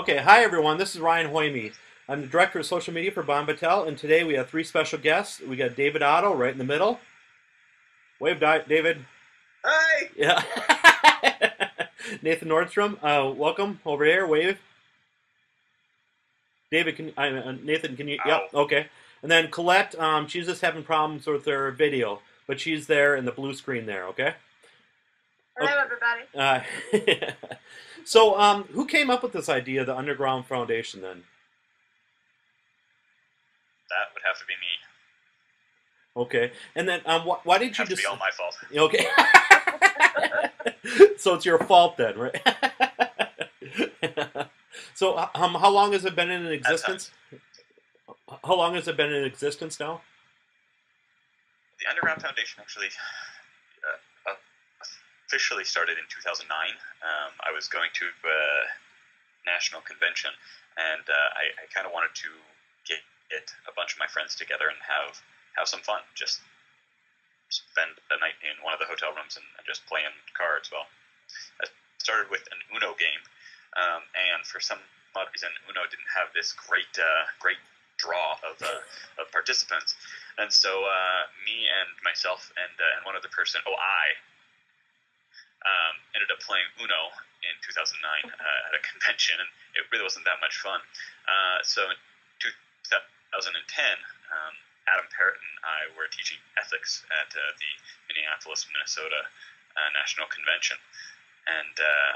Okay, hi everyone. This is Ryan Hoyme. I'm the director of social media for Bon Vital, and today we have three special guests. We got David Otto right in the middle. Wave, David. Hi. Yeah. Nathan Nordstrom. Uh, welcome over here. Wave. David, can uh, Nathan? Can you? Yep. Okay. And then Colette. Um, she's just having problems with her video, but she's there in the blue screen there. Okay. Hello, everybody. Uh, so, um, who came up with this idea, the Underground Foundation, then? That would have to be me. Okay, and then um, wh- why did you just? be all my fault. Okay. so it's your fault then, right? so, um, how long has it been in existence? How long has it been in existence now? The Underground Foundation actually officially started in 2009. Um, I was going to a national convention, and uh, I, I kind of wanted to get, get a bunch of my friends together and have have some fun. Just spend a night in one of the hotel rooms and, and just playing cards. Well, I started with an Uno game, um, and for some odd reason, Uno didn't have this great uh, great draw of, uh, of participants, and so uh, me and myself and uh, and one other person, oh I, um, ended up playing Uno in 2009 uh, at a convention, and it really wasn't that much fun. Uh, so in 2010, um, Adam Parrott and I were teaching ethics at uh, the Minneapolis, Minnesota uh, National Convention, and uh,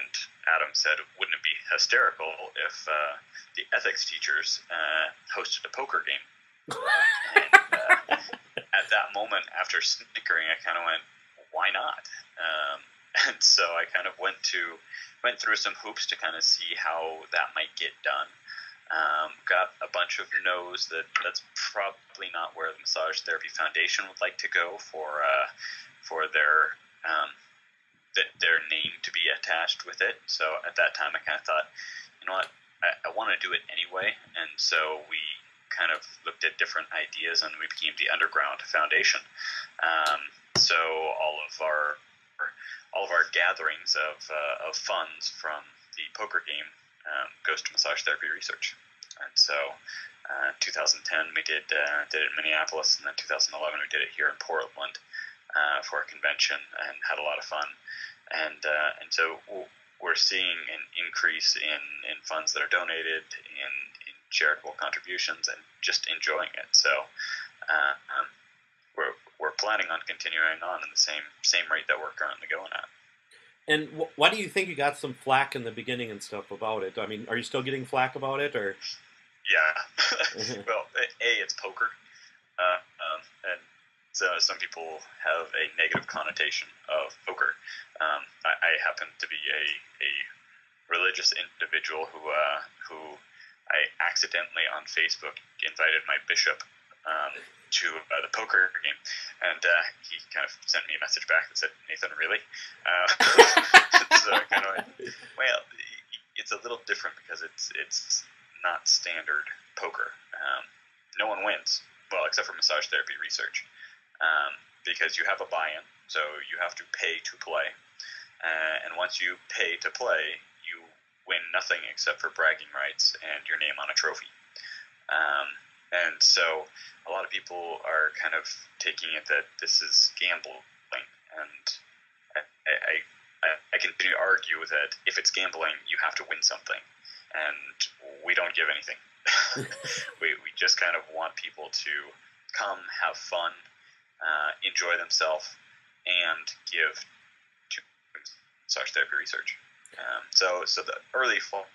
and Adam said, "Wouldn't it be hysterical if uh, the ethics teachers uh, hosted a poker game?" and uh, at that moment, after snickering, I kind of went, "Why not?" Um, and so I kind of went to went through some hoops to kind of see how that might get done. Um, got a bunch of no's that that's probably not where the Massage Therapy Foundation would like to go for uh, for their um, th- their name to be attached with it. So at that time, I kind of thought, you know what, I, I want to do it anyway, and so we kind of looked at different ideas, and we became the Underground Foundation. Um, so all of our all of our gatherings of, uh, of funds from the poker game um, goes to massage therapy research. And so, uh, 2010 we did uh, did it in Minneapolis, and then 2011 we did it here in Portland uh, for a convention and had a lot of fun. And uh, and so we're seeing an increase in, in funds that are donated, in, in charitable contributions, and just enjoying it. So. Uh, um, planning on continuing on in the same same rate that we're currently going at. And wh- why do you think you got some flack in the beginning and stuff about it? I mean, are you still getting flack about it, or? Yeah. well, a it's poker, uh, um, and so some people have a negative connotation of poker. Um, I, I, happen to be a, a religious individual who uh, who I accidentally on Facebook invited my bishop um, to uh, the poker game, and uh, he kind of sent me a message back that said, "Nathan, really?" Uh, so kind of went, "Well, it's a little different because it's it's not standard poker. Um, no one wins, well, except for massage therapy research, um, because you have a buy-in, so you have to pay to play, uh, and once you pay to play, you win nothing except for bragging rights and your name on a trophy." Um, and so a lot of people are kind of taking it that this is gambling, and I, I, I, I continue to argue that if it's gambling, you have to win something, and we don't give anything. we, we just kind of want people to come, have fun, uh, enjoy themselves, and give to massage therapy research. Um, so, so the early fall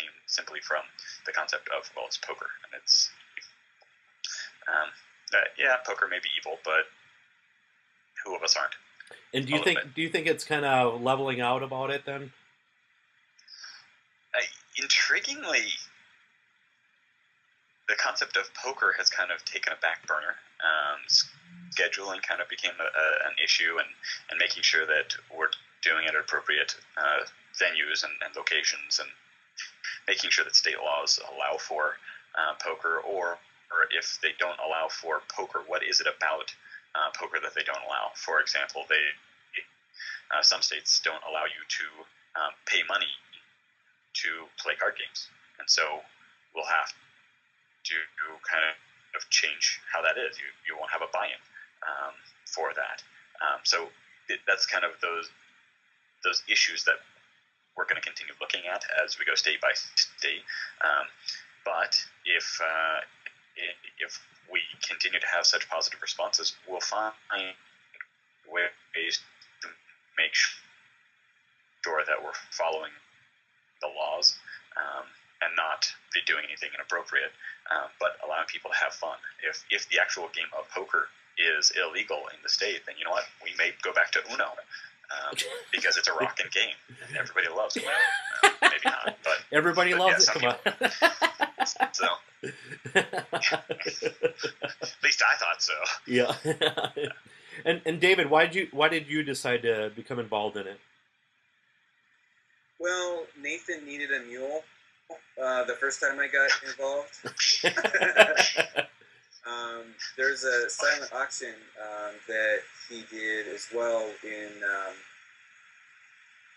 came simply from the concept of well, it's poker, and it's um, uh, yeah, poker may be evil, but who of us aren't? And do you think do you think it's kind of leveling out about it then? Uh, intriguingly, the concept of poker has kind of taken a back burner. Um, scheduling kind of became a, a, an issue, and, and making sure that we're doing it at appropriate uh, venues and, and locations, and making sure that state laws allow for uh, poker, or or if they don't allow for poker, what is it about uh, poker that they don't allow? For example, they uh, some states don't allow you to um, pay money to play card games, and so we'll have to kind of change how that is. You you won't have a buy-in um, for that. Um, so it, that's kind of those those issues that we're going to continue looking at as we go state by state. Um, but if uh, if we continue to have such positive responses, we'll find ways to make sure that we're following the laws um, and not be doing anything inappropriate, um, but allowing people to have fun. If if the actual game of poker is illegal in the state, then you know what? We may go back to Uno. Um, because it's a rocking game. And everybody loves Uno. Uh, maybe not, but everybody but loves yeah, it. Come on. so at least I thought so. yeah. and and David, why did you why did you decide to become involved in it? Well, Nathan needed a mule uh, the first time I got involved. Um, there's a silent auction um, that he did as well in, um,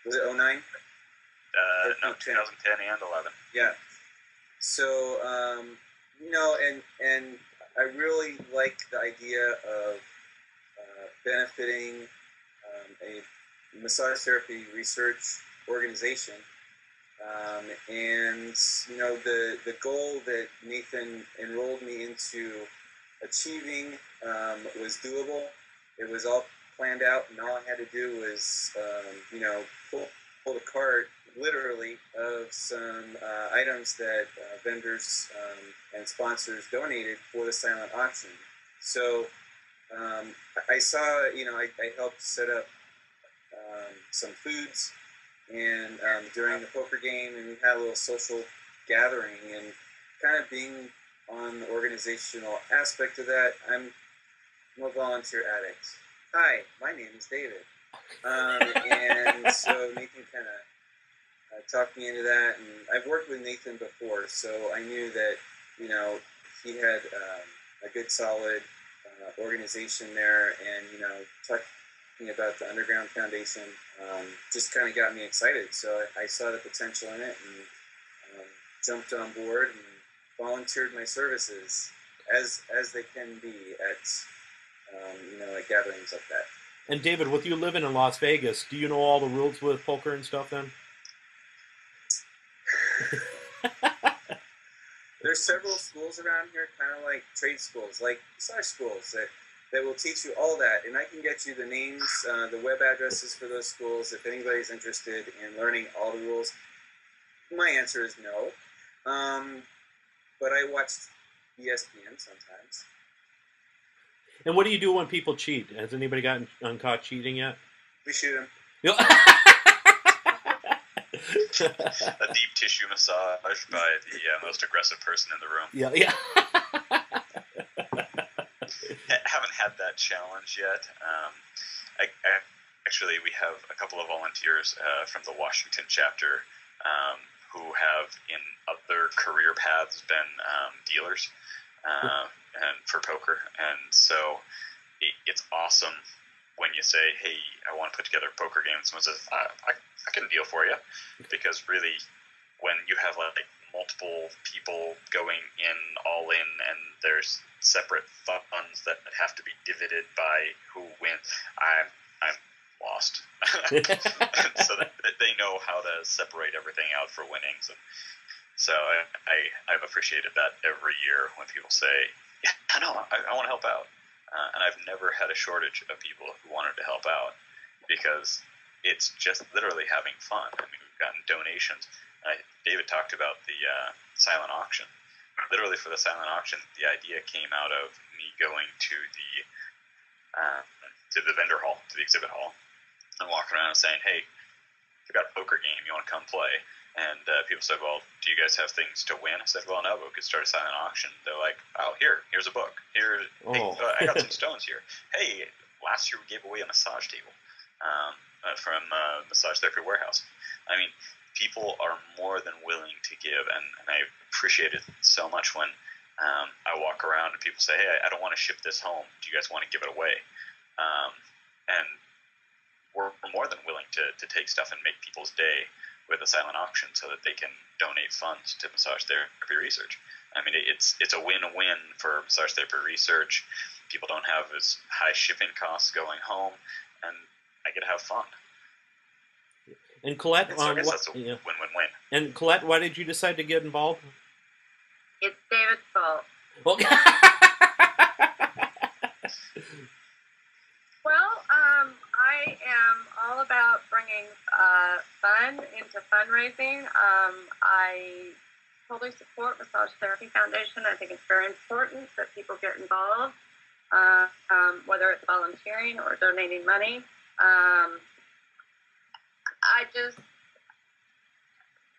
was it 09? Uh, no, 2010 and 11. Yeah. So, um, you know, and, and I really like the idea of uh, benefiting um, a massage therapy research organization. Um, and you know the the goal that Nathan enrolled me into achieving um, was doable. It was all planned out, and all I had to do was um, you know pull, pull the cart literally of some uh, items that uh, vendors um, and sponsors donated for the silent auction. So um, I saw you know I, I helped set up um, some foods and um, during the poker game, and we had a little social gathering, and kind of being on the organizational aspect of that, I'm, I'm a volunteer addict. Hi, my name is David, um, and so Nathan kind of uh, talked me into that, and I've worked with Nathan before, so I knew that you know he had um, a good, solid uh, organization there, and you know talking about the Underground Foundation um, just kind of got me excited. So I, I saw the potential in it and um, jumped on board and volunteered my services as as they can be at um, you know at gatherings like that. And David, with you living in Las Vegas, do you know all the rules with poker and stuff then? There's several schools around here, kind of like trade schools, like massage schools that, that will teach you all that. And I can get you the names, uh, the web addresses for those schools if anybody's interested in learning all the rules. My answer is no. Um, but I watch E ESPN sometimes. And what do you do when people cheat? Has anybody gotten uncaught cheating yet? We shoot them. A deep tissue massage by the uh, most aggressive person in the room. yeah, yeah. Ha- haven't had that challenge yet. Um, I, I, actually, we have a couple of volunteers uh, from the Washington chapter um, who have, in other career paths, been um, dealers uh, and for poker, and so it, it's awesome when you say, "Hey, I want to put together a poker game," someone says, I, I, "I can deal for you," because really, when you have like multiple people going in all in, and there's separate funds that have to be divided by who wins, I'm I'm lost. so that, they know how to separate everything out for winnings, and so I, I I've appreciated that every year when people say, "Yeah, I know, I, I want to help out." Uh, and I've never had a shortage of people who wanted to help out because it's just literally having fun. I mean, we've gotten donations. I, David talked about the uh, silent auction. Literally, for the silent auction, the idea came out of me going to the uh, to the vendor hall, to the exhibit hall, and walking around and saying, "Hey, we got a poker game. You want to come play?" And uh, people said, "Well, do you guys have things to win?" I said, "Well, no, but we could start a silent auction." They're like, "Oh, here, here's a book. Here, hey, Oh. uh, I got some stones here. Hey, last year we gave away a massage table um, uh, from uh, Massage Therapy Warehouse. I mean, people are more than willing to give, and, and I appreciate it so much when um, I walk around and people say, "Hey, I, don't want to ship this home. Do you guys want to give it away?" Um, and we're, we're more than willing to, to take stuff and make people's day. with a silent auction so that they can donate funds to massage therapy research. I mean, it's it's a win-win for massage therapy research. People don't have as high shipping costs going home, and I get to have fun. And Colette, So I um, guess that's a yeah. win-win-win. and Colette, why did you decide to get involved? It's David's fault. Well, Well, um, I am all about bringing uh, fun into fundraising. Um, I totally support Massage Therapy Foundation. I think it's very important that people get involved, uh, um, whether it's volunteering or donating money. Um, I just,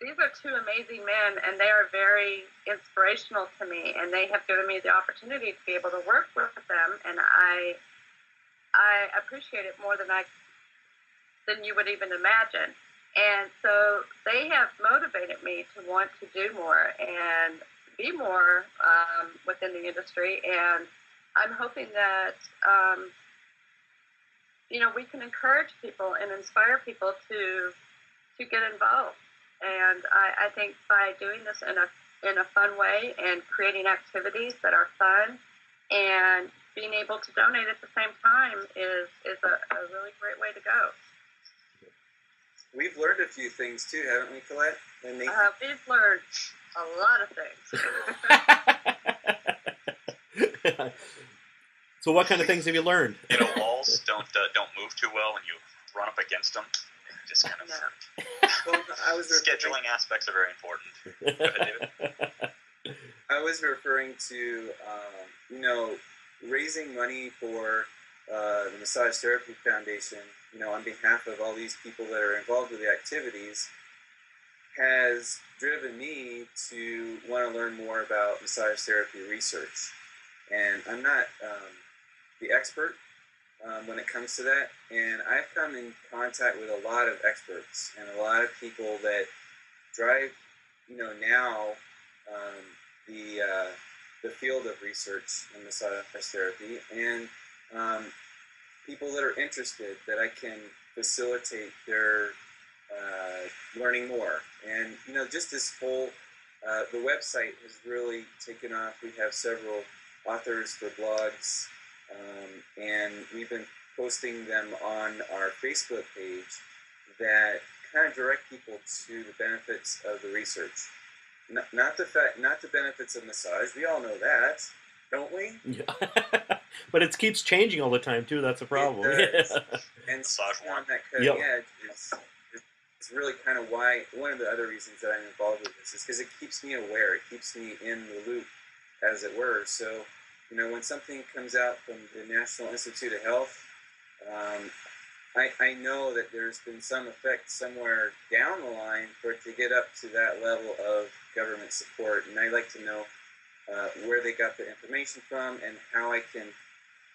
these are two amazing men, and they are very inspirational to me, and they have given me the opportunity to be able to work with them, and I I appreciate it more than I than you would even imagine. And so they have motivated me to want to do more and be more um, within the industry. And I'm hoping that um, you know we can encourage people and inspire people to to get involved. And I, I think by doing this in a in a fun way and creating activities that are fun and being able to donate at the same time is is a, a really great way to go. We've learned a few things too, haven't we, Colette? And Nathan? Uh, we've learned a lot of things. so, what kind of things have you learned? You know, walls don't uh, don't move too well when you run up against them. Just kind of no. Well, I was referring, scheduling aspects are very important. Go ahead, David. I was referring to, um, you know, raising money for uh, the Massage Therapy Foundation, you know, on behalf of all these people that are involved with the activities, has driven me to want to learn more about massage therapy research. And I'm not um, the expert um, when it comes to that. And I've come in contact with a lot of experts and a lot of people that drive, you know, now um, the uh, the field of research in massage therapy and um, people that are interested that I can facilitate their uh, learning more. And you know, just this whole uh, the website has really taken off. We have several authors for blogs, um, and we've been posting them on our Facebook page that kind of direct people to the benefits of the research. Not, not the fact, not the benefits of massage. We all know that, don't we? Yeah. but it keeps changing all the time too. That's a problem. It. Yeah. and Massage staying on that cutting Yep. edge is, is really kind of why one of the other reasons that I'm involved with this is because it keeps me aware, it keeps me in the loop, as it were. So, you know, when something comes out from the National Institute of Health, um, I, I know that there's been some effect somewhere down the line for it to get up to that level of government support, and I like to know uh, where they got the information from and how I can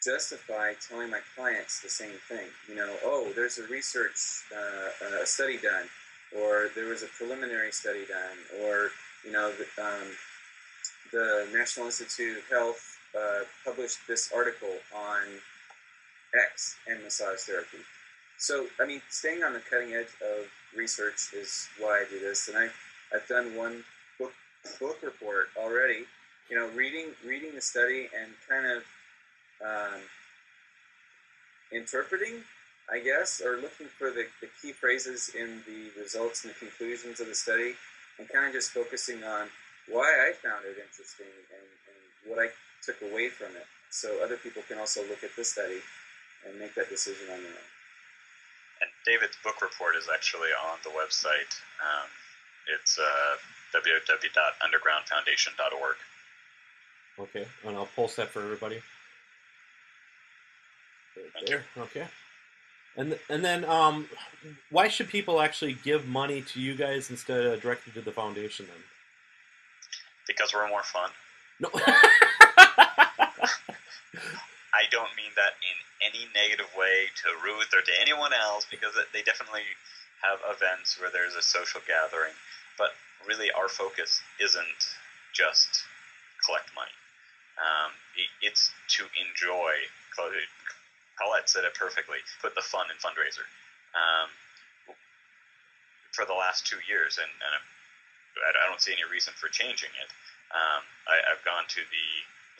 justify telling my clients the same thing. You know, oh, there's a research uh, uh, study done, or there was a preliminary study done, or you know, the, um, the National Institute of Health uh, published this article on X and massage therapy. So, I mean, staying on the cutting edge of research is why I do this, and I, I've done one book book report already. You know, reading reading the study and kind of um, interpreting, I guess, or looking for the, the key phrases in the results and the conclusions of the study, and kind of just focusing on why I found it interesting and, and what I took away from it. So other people can also look at this study and make that decision on their own. And David's book report is actually on the website. Um, it's uh, www.undergroundfoundation.org. Okay, and I'll post that for everybody. Right there. Okay. And and then um, why should people actually give money to you guys instead of directly to the foundation then? Because we're more fun. No. I don't mean that in any negative way to Ruth or to anyone else, because they definitely have events where there's a social gathering. But really, our focus isn't just collect money. Um, it's to enjoy. Col- Colette said it perfectly. Put the fun in fundraiser. Um, for the last two years, and, and I don't see any reason for changing it. Um, I, I've gone to the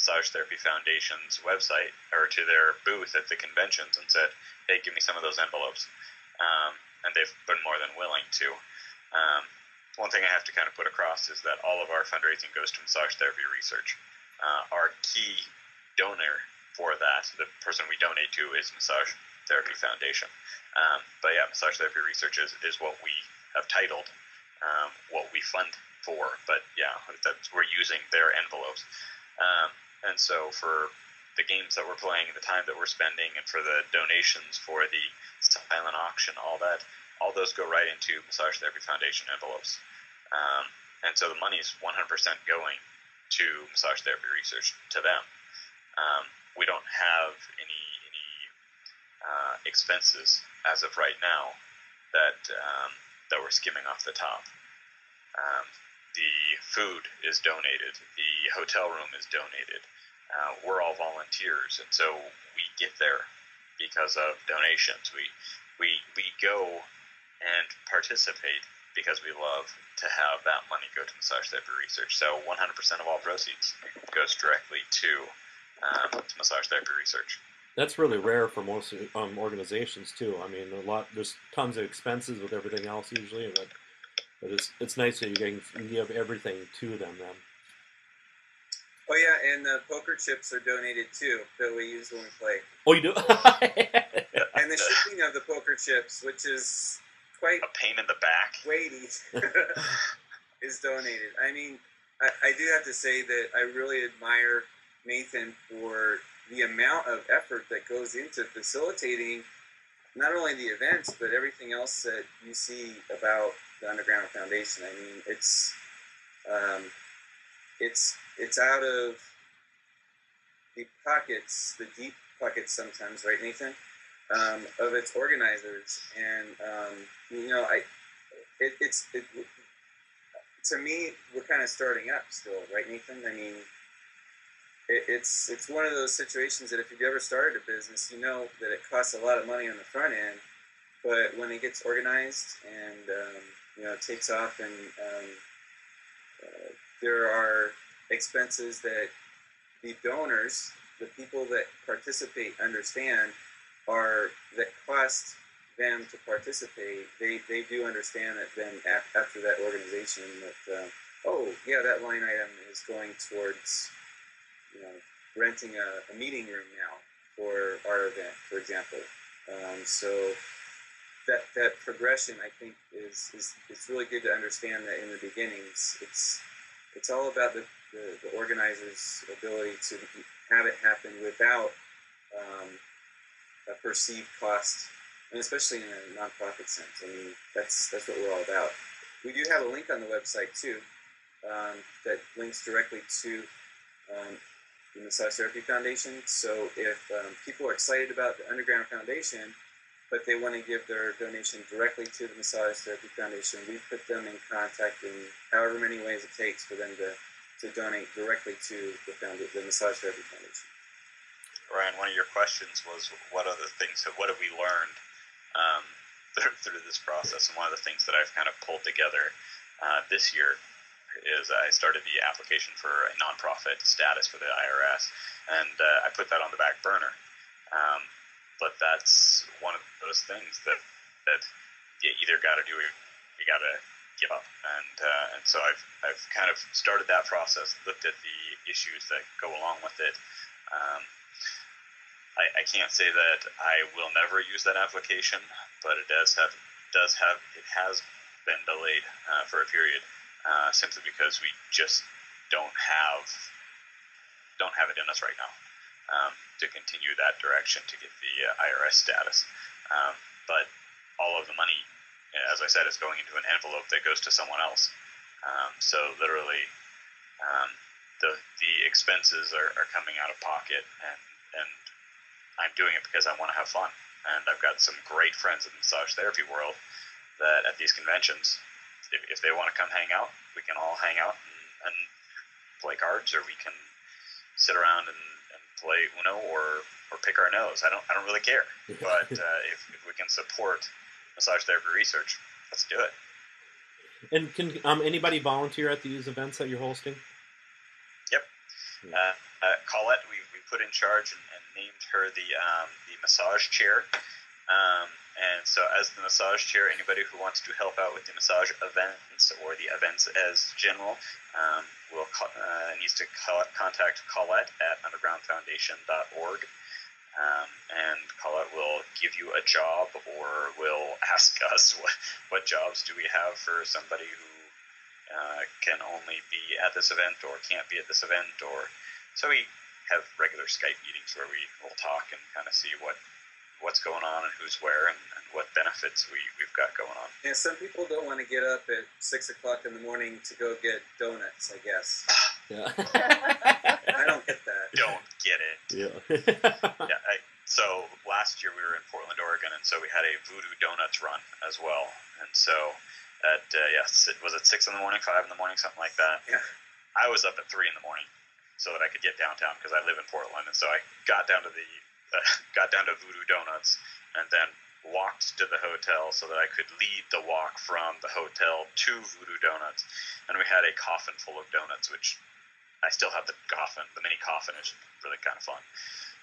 Massage Therapy Foundation's website or to their booth at the conventions and said, "Hey, give me some of those envelopes," um, and they've been more than willing to. Um, one thing I have to kind of put across is that all of our fundraising goes to massage therapy research. Uh, our key donor for that, the person we donate to, is Massage Therapy Foundation. Um, but yeah, massage therapy research is, is what we have titled um, what we fund for. But yeah, that's, we're using their envelopes. Um, and so for the games that we're playing, the time that we're spending, and for the donations for the silent auction, all that, all those go right into Massage Therapy Foundation envelopes. Um, and so the money is 100% going to massage therapy research to them. Um, we don't have any any uh, expenses as of right now that um, that we're skimming off the top. Um, the food is donated. The hotel room is donated. Uh, we're all volunteers, and so we get there because of donations. We we we go and participate because we love to have that money go to massage therapy research. So 100% of all proceeds goes directly to, um, to massage therapy research. That's really rare for most um, organizations too. I mean, a lot there's tons of expenses with everything else usually, but but it's it's nice that you can give everything to them then. Oh yeah, and the poker chips are donated too that we use when we play. Oh, you do? and the shipping of the poker chips, which is quite a pain in the back, weighty, is donated. I mean, I, I do have to say that I really admire Nathan for the amount of effort that goes into facilitating not only the events but everything else that you see about the Underground Foundation. I mean, it's um, it's it's out of the pockets, the deep pockets sometimes, right, Nathan, um, of its organizers, and um, you know, I it, it's it, to me, we're kind of starting up still, right, Nathan? I mean, it, it's it's one of those situations that if you've ever started a business, you know that it costs a lot of money on the front end, but when it gets organized and um, you know takes off, and um, uh, there are expenses that the donors, the people that participate, understand are that cost them to participate. They they do understand that then after that organization that. Uh, oh yeah, that line item is going towards you know, renting a, a meeting room now for our event, for example. Um, so that that progression, I think, is, is it's really good to understand that in the beginnings, it's it's all about the, the, the organizer's ability to have it happen without um, a perceived cost, and especially in a nonprofit sense. I mean, that's that's what we're all about. We do have a link on the website too um, that links directly to um, the Massage Therapy Foundation. So if um, people are excited about the Underground Foundation, but they want to give their donation directly to the Massage Therapy Foundation, we put them in contact in however many ways it takes for them to, to donate directly to the, found- the Massage Therapy Foundation. Ryan, one of your questions was what the things, what have we learned um, through, through this process? And one of the things that I've kind of pulled together uh, this year is I started the application for a nonprofit status for the IRS, and uh, I put that on the back burner. Um, but that's one of those things that that you either got to do or you got to give up. And uh, and so I've I've kind of started that process, looked at the issues that go along with it. Um, I, I can't say that I will never use that application, but it does have does have it has been delayed uh, for a period uh, simply because we just don't have don't have it in us right now um, to continue that direction to get the uh, IRS status. Um, but all of the money, as I said, is going into an envelope that goes to someone else. Um, so literally, um, the the expenses are, are coming out of pocket, and and I'm doing it because I want to have fun. And I've got some great friends in the massage therapy world that at these conventions if, if they want to come hang out, we can all hang out and, and play cards, or we can sit around and, and play Uno or or pick our nose. I don't I don't really care. But uh, if, if we can support massage therapy research, let's do it. And can um, anybody volunteer at these events that you're hosting? Uh, uh, Colette, we, we put in charge and, and named her the um, the massage chair. Um, and so, as the massage chair, anybody who wants to help out with the massage events or the events as general um, will uh, needs to co- contact Colette at undergroundfoundation.org. Um, and Colette will give you a job or will ask us what, what jobs do we have for somebody who uh, can only be at this event or can't be at this event or so we have regular Skype meetings where we will talk and kind of see what what's going on and who's where and, and what benefits we, we've got going on. Yeah, some people don't want to get up at six o'clock in the morning to go get donuts. I guess Yeah. I don't get that. Don't get it. yeah. Yeah. I, so last year we were in Portland, Oregon, and so we had a Voodoo Doughnuts run as well. And so at uh, yes, it was at six in the morning, five in the morning, something like that. Yeah. I was up at three in the morning so that I could get downtown because I live in Portland, and so I got down to the uh, got down to Voodoo Doughnuts and then walked to the hotel so that I could lead the walk from the hotel to Voodoo Doughnuts, and we had a coffin full of donuts, which I still have the coffin, the mini coffin is really kind of fun.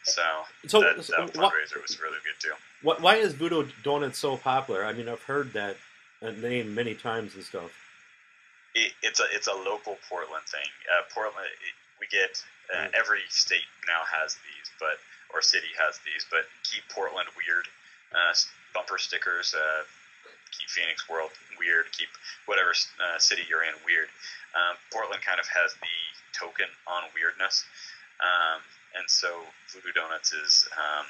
So, So, that, so that fundraiser was really good too. what, why is Voodoo Doughnuts so popular? I mean, I've heard that name many times and stuff. It, it's a it's a local Portland thing. Uh, Portland, it, we get uh, Mm. every state now has these, but or city has these, but keep Portland weird. Uh, bumper stickers, uh, keep Phoenix World weird, keep whatever uh, city you're in weird. Um, Portland kind of has the token on weirdness, um, and so Voodoo Doughnuts is um,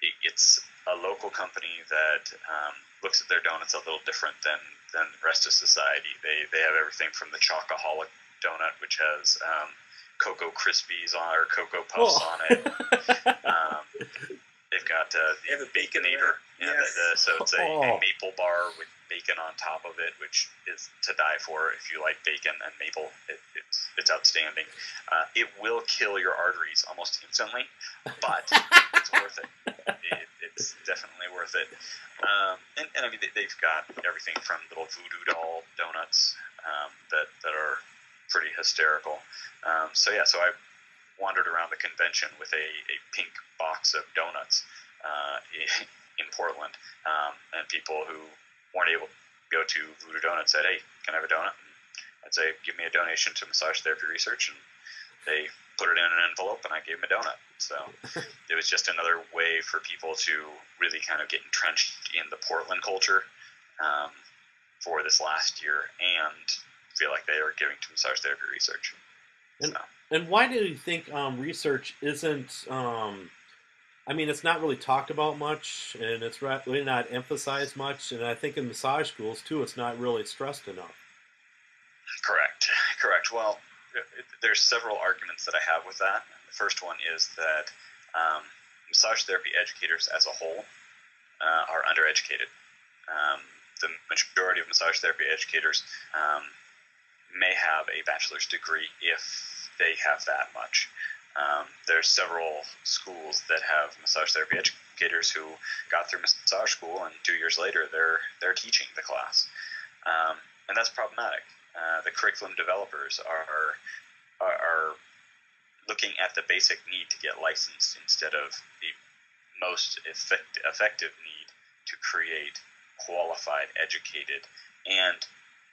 it, it's a local company that um, looks at their donuts a little different than than the rest of society. They they have everything from the chocoholic donut, which has um, Cocoa Krispies on or cocoa puffs Oh. on it. Um, they've got uh, They have a bacon baconator, yeah, it. the, the, so it's a, a Oh. maple bar with bacon on top of it, which is to die for if you like bacon and maple. It, it's it's outstanding. Uh, it will kill your arteries almost instantly, but it's worth it. it. It's definitely worth it. Um, and, and I mean, they, they've got everything from little voodoo doll donuts um, that that are pretty hysterical. Um, so yeah, so I wandered around the convention with a, a pink box of donuts uh, in Portland, um, and people who weren't able to go to Voodoo Doughnuts said, "Hey, can I have a donut?" And I'd say, "Give me a donation to massage therapy research," and they put it in an envelope, and I gave them a donut. So it was just another way for people to really kind of get entrenched in the Portland culture um, for this last year and feel like they are giving to massage therapy research. And- so, And why do you think um, research isn't? Um, I mean, it's not really talked about much, and it's really not emphasized much. And I think in massage schools too, it's not really stressed enough. correct, correct. Well, there's several arguments that I have with that. The first one is that um, massage therapy educators as a whole uh, are undereducated. Um, the majority of massage therapy educators um, may have a bachelor's degree if they have that much. Um, there's several schools that have massage therapy educators who got through massage school, and two years later, they're they're teaching the class, um, and that's problematic. Uh, the curriculum developers are, are are looking at the basic need to get licensed instead of the most effect- effective need to create qualified, educated, and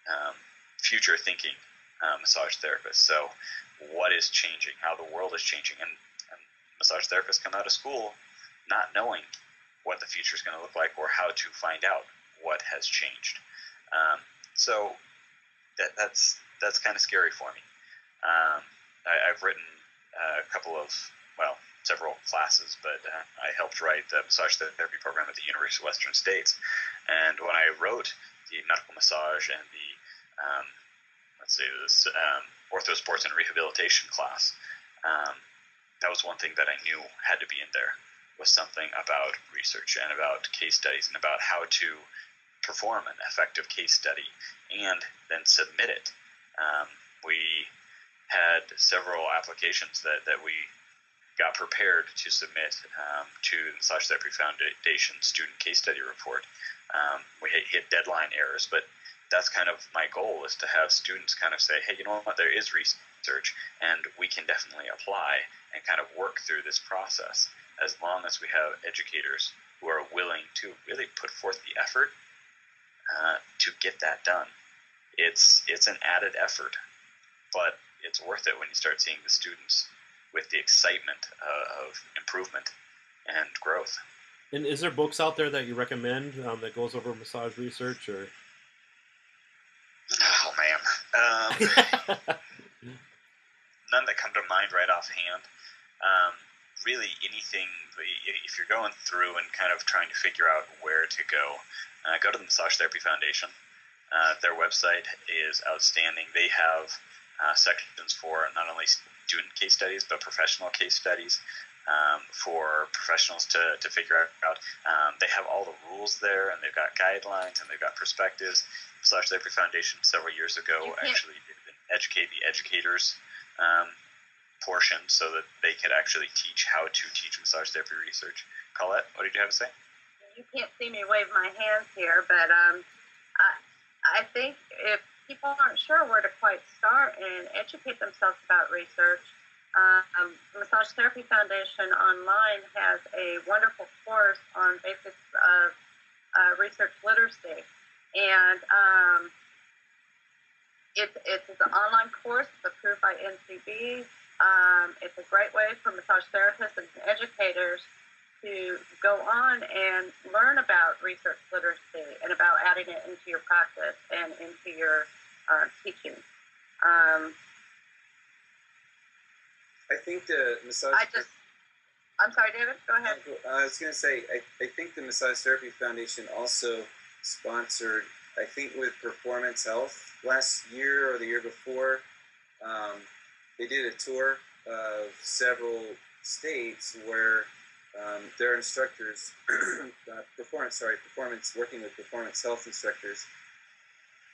um, future thinking uh, massage therapists. So, what is changing? How the world is changing, and, and massage therapists come out of school not knowing what the future is going to look like or how to find out what has changed. Um, so, that, that's that's kind of scary for me. Um, I, I've written a couple of well, several classes, but uh, I helped write the massage therapy program at the University of Western States. And when I wrote the medical massage and the um, let's say this um, ortho sports and rehabilitation class, um, that was one thing that I knew had to be in there was something about research and about case studies and about how to perform an effective case study and then submit it. Um, we had several applications that, that we got prepared to submit um, to the Massage Therapy Foundation student case study report. Um, we hit, hit deadline errors, but that's kind of my goal is to have students kind of say, hey, you know what, there is research, and we can definitely apply and kind of work through this process as long as we have educators who are willing to really put forth the effort uh, to get that done. It's it's an added effort, but it's worth it when you start seeing the students with the excitement uh, of improvement and growth. And is there books out there that you recommend um, that goes over massage research or? Oh man, um, none that come to mind right offhand. Um, really, anything if you're going through and kind of trying to figure out where to go, uh, go to the Massage Therapy Foundation. Uh, their website is outstanding. They have uh, sections for not only student case studies but professional case studies um, for professionals to, to figure out. Um, they have all the rules there, and they've got guidelines, and they've got perspectives. Massage Therapy Foundation several years ago actually did educate the educators um, portion so that they could actually teach how to teach massage therapy research. Colette, what did you have to say? You can't see me wave my hands here, but um, I, I think if people aren't sure where to quite start and educate themselves about research, um, Massage Therapy Foundation online has a wonderful course on basics of uh, research literacy. And um, it's, it's an online course approved by NCB. Um, it's a great way for massage therapists and educators to go on and learn about research literacy and about adding it into your practice and into your uh, teaching. Um, I think the massage. I just, I'm sorry, David. Go ahead. I was going to say, I, I think the Massage Therapy Foundation also sponsored, I think with Performance Health last year or the year before, um, they did a tour of several states where um, their instructors, uh, performance, sorry, performance, working with performance health instructors,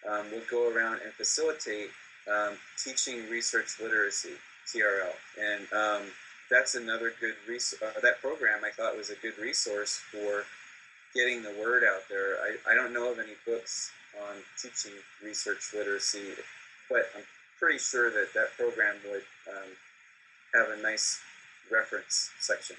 um, would go around and facilitate um, teaching research literacy TRL, and um, that's another good resource. Uh, that program I thought was a good resource for getting the word out there. I, I don't know of any books on teaching research literacy, but I'm pretty sure that that program would um, have a nice reference section.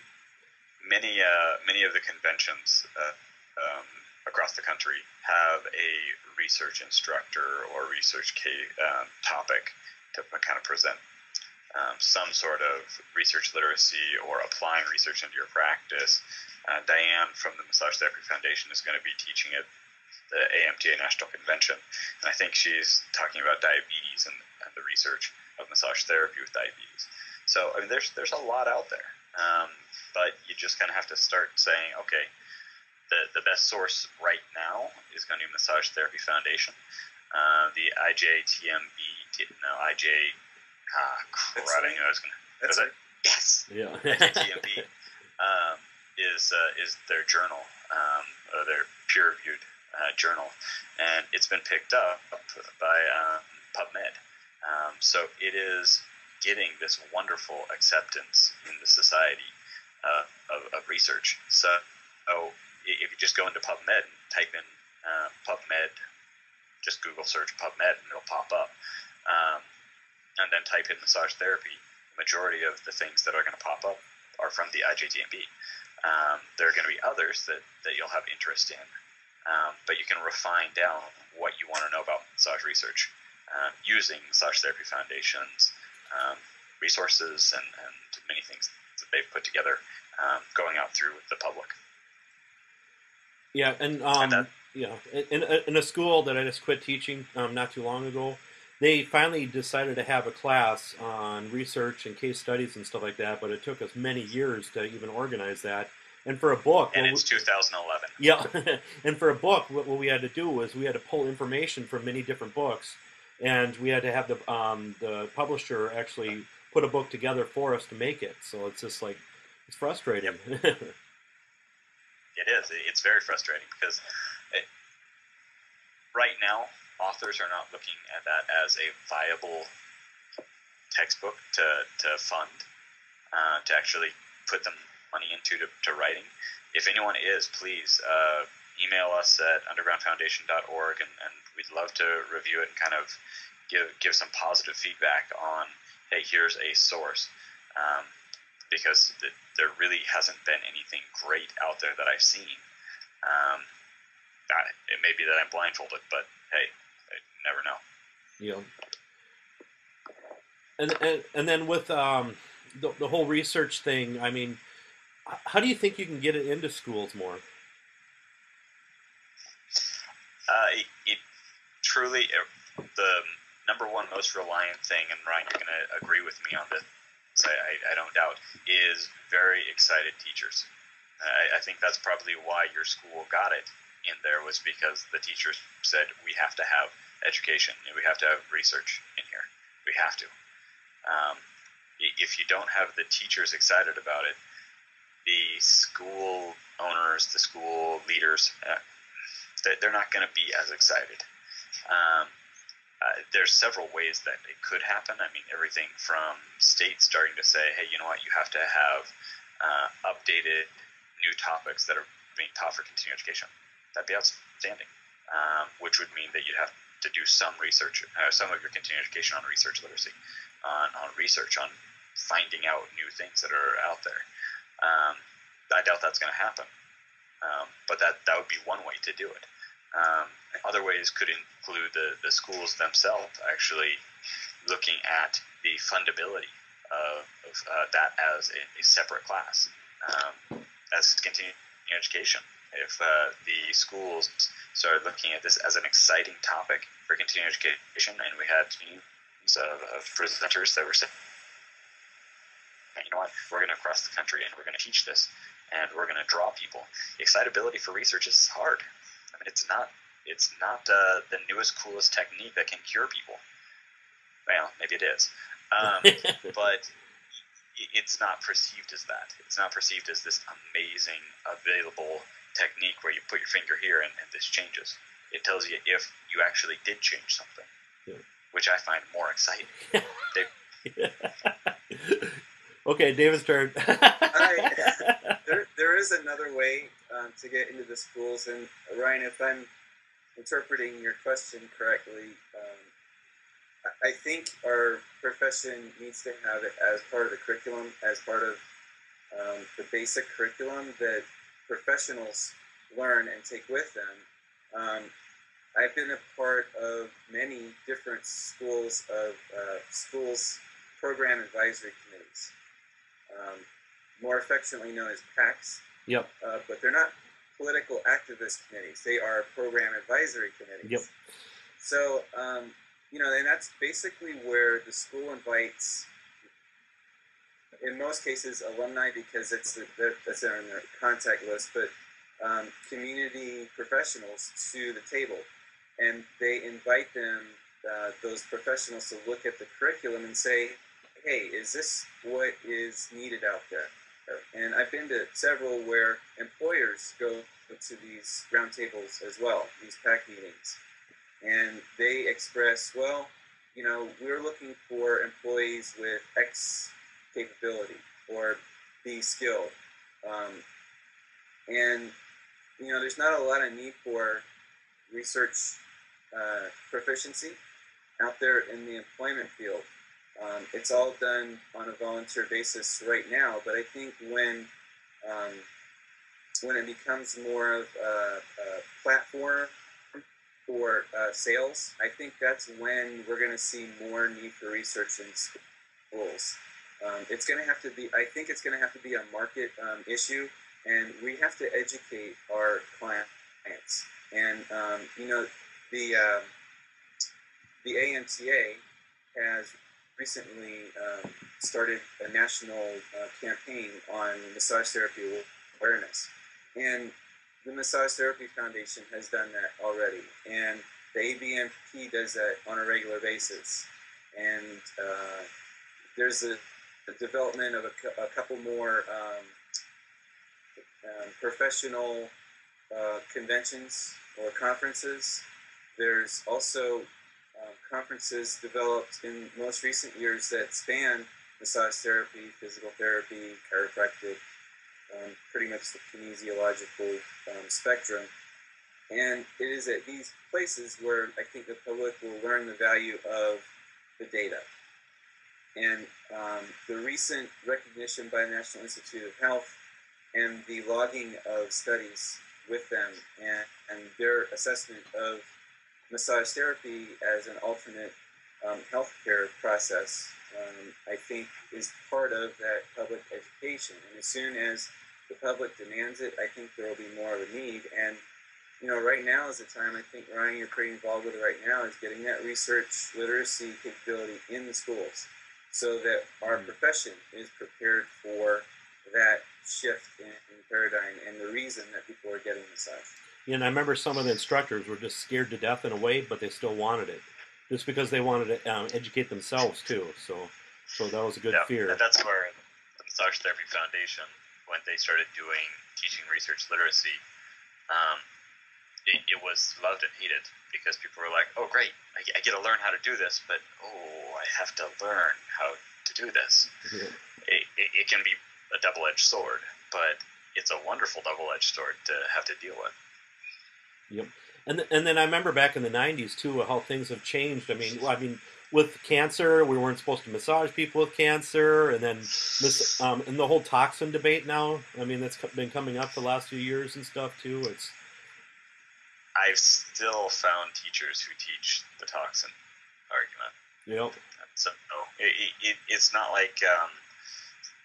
Many uh, many of the conventions uh, um, across the country have a research instructor or research uh, topic to kind of present um, some sort of research literacy or applying research into your practice. Uh, Diane from the Massage Therapy Foundation is going to be teaching at the AMTA National Convention, and I think she's talking about diabetes and, and the research of massage therapy with diabetes. So I mean, there's there's a lot out there, um, but you just kind of have to start saying, okay, the the best source right now is going to be Massage Therapy Foundation. Uh, the IJTMB, no IJ Ah, crap! I knew I was gonna. That's it. Yes. Yeah. TMB um, is uh, is their journal, um, or their peer-reviewed uh, journal, and it's been picked up by um, PubMed. Um, so it is getting this wonderful acceptance in the society uh, of, of, research. So, oh, if you just go into PubMed and type in uh, PubMed, just Google search PubMed and it'll pop up. Um, and then type in massage therapy, the majority of the things that are going to pop up are from the IJTMB. Um, there are going to be others that, that you'll have interest in, um, but you can refine down what you want to know about massage research um, using Massage Therapy Foundation's um, resources and, and many things that they've put together um, going out through the public. Yeah, and, and that, yeah, in, in a school that I just quit teaching not too long ago, they finally decided to have a class on research and case studies and stuff like that, but it took us many years to even organize that. And for a book, and it's 2011. Yeah, and for a book, what, what, we had to do was we had to pull information from many different books, and we had to have the um, the publisher actually put a book together for us to make it. So it's just like it's frustrating. Yep. it is. It's very frustrating because it, right now authors are not looking at that as a viable textbook to, to fund, uh, to actually put the money into to, to, writing. If anyone is, please, uh, email us at undergroundfoundation.org, and, and we'd love to review it and kind of give give some positive feedback on, hey, here's a source, um, because the, there really hasn't been anything great out there that I've seen. Um, it may be that I'm blindfolded, but hey, never know. Yeah. And and, and then with um, the, the whole research thing, I mean, how do you think you can get it into schools more? Uh, it, it, truly it, the number one most reliant thing, and Ryan, you're going to agree with me on this. I, I, don't doubt is very excited teachers. I, I think that's probably why your school got it in there was because the teachers said we have to have education we have to have research in here. We have to. Um, if you don't have the teachers excited about it, the school owners, the school leaders, uh, they're not going to be as excited. Um, uh, there's several ways that it could happen. I mean, everything from states starting to say, hey, you know what, you have to have uh, updated new topics that are being taught for continuing education that'd be outstanding. Um, which would mean that you'd have to do some research, uh, some of your continuing education on research literacy, on, on research on finding out new things that are out there. Um, I doubt that's going to happen, um, but that that would be one way to do it. Um, other ways could include the, the schools themselves actually looking at the fundability of, of uh, that as a, a separate class, um, as continuing education if uh, the schools started looking at this as an exciting topic for continuing education, and we had teams of, of presenters that were saying, you know what, we're going to cross the country and we're going to teach this, and we're going to draw people. Excitability for research is hard. I mean, it's not it's not uh, the newest, coolest technique that can cure people. Well, maybe it is, um, but it's not perceived as that. It's not perceived as this amazing, available technique where you put your finger here and, and this changes. It tells you if you actually did change something, yeah. which I find more exciting. okay, David's turn. there, there is another way um, to get into the schools, and Ryan, if I'm interpreting your question correctly, um, I think our profession needs to have it as part of the curriculum, as part of um, the basic curriculum that professionals learn and take with them. Um, I've been a part of many different schools of uh, schools program advisory committees, um, more affectionately known as PACs. Yep. Uh, but they're not political activist committees; they are program advisory committees. Yep. So, um, you know, and that's basically where the school invites in most cases alumni because it's that's on their contact list, but um, community professionals to the table, and they invite them uh, those professionals to look at the curriculum and say, "Hey, is this what is needed out there?" And I've been to several where employers go to these roundtables as well, these PAC meetings, and they express, "Well, you know, we're looking for employees with X capability or be skilled. Um, and you know, there's not a lot of need for research uh, proficiency out there in the employment field. Um, it's all done on a volunteer basis right now, but I think when um, when it becomes more of a, a platform for uh, sales, I think that's when we're going to see more need for research in schools. Um, it's going to have to be, I think it's going to have to be a market um, issue, and we have to educate our clients. And, um, you know, the, uh, the AMTA has recently um, started a national uh, campaign on massage therapy awareness. And the Massage Therapy Foundation has done that already. And the ABMP does that on a regular basis. And uh, there's a the development of a, a couple more um, um, professional uh, conventions or conferences. There's also um, conferences developed in most recent years that span massage therapy, physical therapy, chiropractic, um, pretty much the kinesiological um, spectrum. and it is at these places where I think the public will learn the value of the data. And um, the recent recognition by the National Institute of Health and the logging of studies with them and, and their assessment of massage therapy as an alternate um, healthcare process, um, I think, is part of that public education. And as soon as the public demands it, I think there will be more of a need. And you know, right now is the time. I think Ryan, you're pretty involved with it right now. Is getting that research literacy capability in the schools, so that our Mm. profession is prepared for that shift in, in paradigm and the reason that people are getting massage. And I remember some of the instructors were just scared to death in a way, but they still wanted it, just because they wanted to um, educate themselves too. So, so that was a good yeah, fear. and that's where the Massage Therapy Foundation, when they started doing teaching research literacy, um, it, it was loved and hated because people were like, "Oh, great, I, I get to learn how to do this, but oh, I have to learn how to do this." Yeah. It, it, it can be a double-edged sword, but it's a wonderful double-edged sword to have to deal with. Yep. And th- and then I remember back in the '90s too how things have changed. I mean, well, I mean, with cancer, we weren't supposed to massage people with cancer, and then this, um, and the whole toxin debate now. I mean, that's been coming up the last few years and stuff too. It's I've still found teachers who teach the toxin argument. know, So it, it, it's not like um,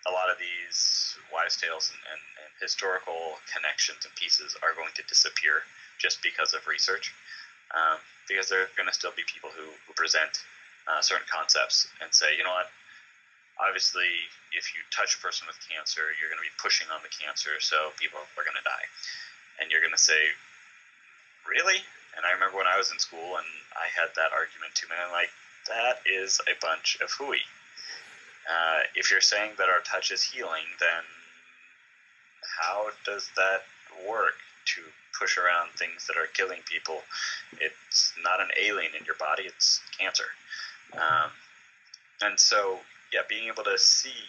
a lot of these wives' tales and, and, and historical connections and pieces are going to disappear just because of research. Um, because there are going to still be people who, who present uh, certain concepts and say, you know what, obviously, if you touch a person with cancer, you're going to be pushing on the cancer, so people are going to die. And you're going to say, really? And I remember when I was in school and I had that argument too, and I'm like, that is a bunch of hooey. Uh, if you're saying that our touch is healing, then how does that work to push around things that are killing people? It's not an alien in your body, it's cancer. Um, and so, yeah, being able to see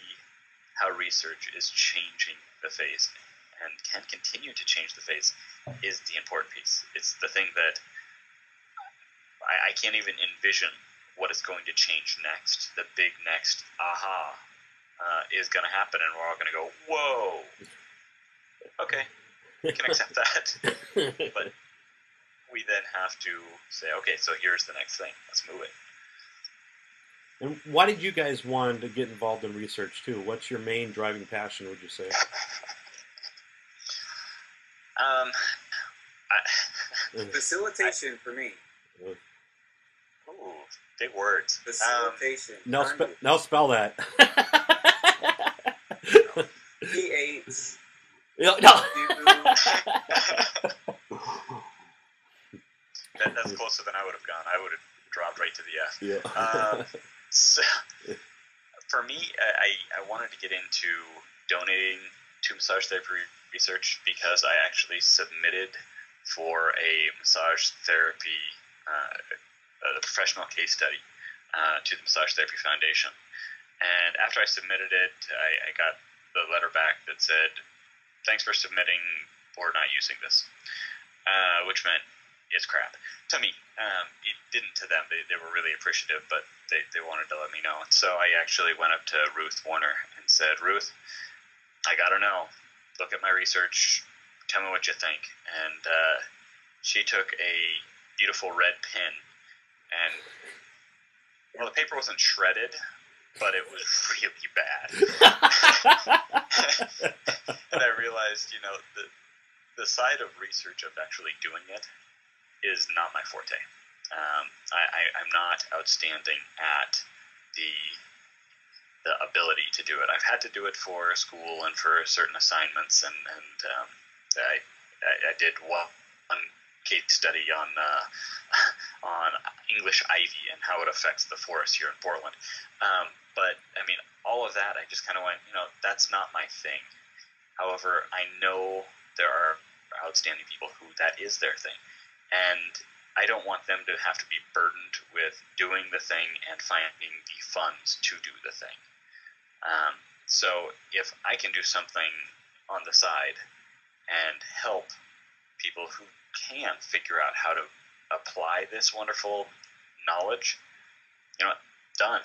how research is changing the face and can continue to change the face is the important piece. It's the thing that I, I can't even envision what is going to change next. The big next aha uh, is going to happen, and we're all going to go, whoa. Okay, we can accept that. but we then have to say, okay, so here's the next thing. Let's move it. and why did you guys want to get involved in research too? What's your main driving passion? Would you say? Um, I, Facilitation for me. ooh, big words. Um, Facilitation. now, spe- now spell that. P H Yeah, no. that, that's closer than I would have gone. I would have dropped right to the F. yeah. Um, so, for me, I, I wanted to get into donating to massage therapy research because I actually submitted for a massage therapy, uh, a professional case study uh, to the Massage Therapy Foundation. And after I submitted it, I, I got the letter back that said, thanks for submitting, we're not using this, uh, which meant it's crap. To me, um, it didn't to them. They, they were really appreciative, but they, they wanted to let me know. And so I actually went up to Ruth Werner and said, Ruth, I got to know. Look at my research. Tell me what you think. And uh, she took a beautiful red pen and, well, the paper wasn't shredded, but it was really bad. and I realized, you know, the, the side of research of actually doing it is not my forte. Um, I, I, I'm not outstanding at the the ability to do it. I've had to do it for school and for certain assignments, and and um, I, I I did one case study on uh, on English ivy and how it affects the forest here in Portland. Um, but I mean, all of that, I just kind of went, you know, that's not my thing. However, I know there are outstanding people who that is their thing, and I don't want them to have to be burdened with doing the thing and finding the funds to do the thing. Um, so if I can do something on the side and help people who can figure out how to apply this wonderful knowledge, you know, done.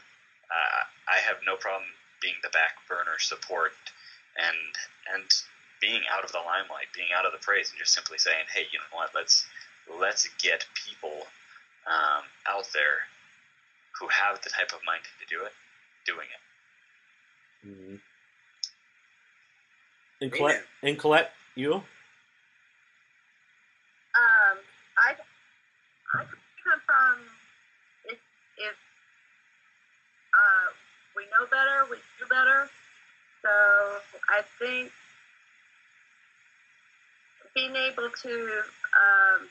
Uh, I have no problem being the back burner support and and being out of the limelight, being out of the praise, and just simply saying, "Hey, you know what? Let's let's get people um, out there who have the type of mind to do it, doing it." Mm-hmm. And Colette, and Colette, you? Um, I, I come from if if uh, we know better, we do better. So I think being able to um,